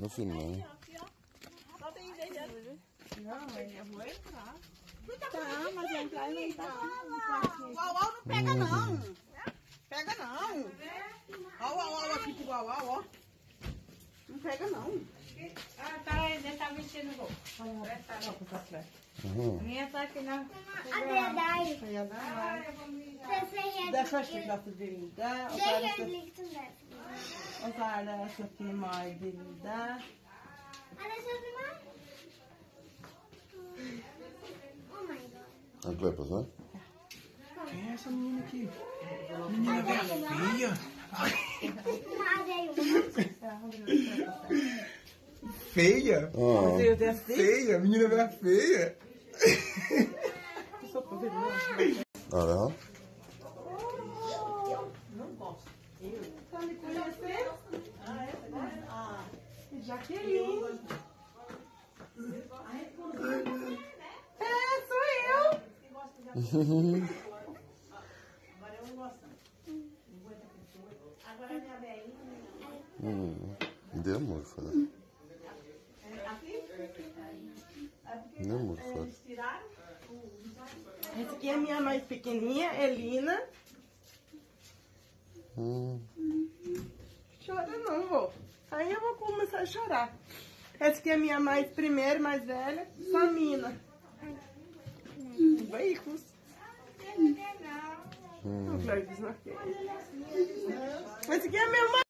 Não filmei. Não, eu. Tá, tá. Pega não. Pega não. Ó, ó, ó, aqui pro uau, ó. Não pega não. Ah, tá, ele tá mexendo no gol. Tá. Ó. Uhum. Minha tá aqui na. A verdade. Aí, ó, dá. Desenha. Därför ska jag bilda. Och så är Desenha det, liksom där. och så är det så att man bilda. Olha só de lá. Oh my god. A Clepas, né? Quem é essa menina aqui? Menina velha feia. Feia? Assim? Feia? Menina velha feia? Olha lá. Tá me conhecendo? Ah, é? Ah, Jaqueline. É, sou eu. Hum, deu morfa, né? Deu morfa. Essa aqui é a minha mais pequenininha, Elina. Hum, a chorar. Essa aqui é a minha mais primeira, mais velha, Samina. Veículos. hum. Não, Cleide, não. Esse aqui é meu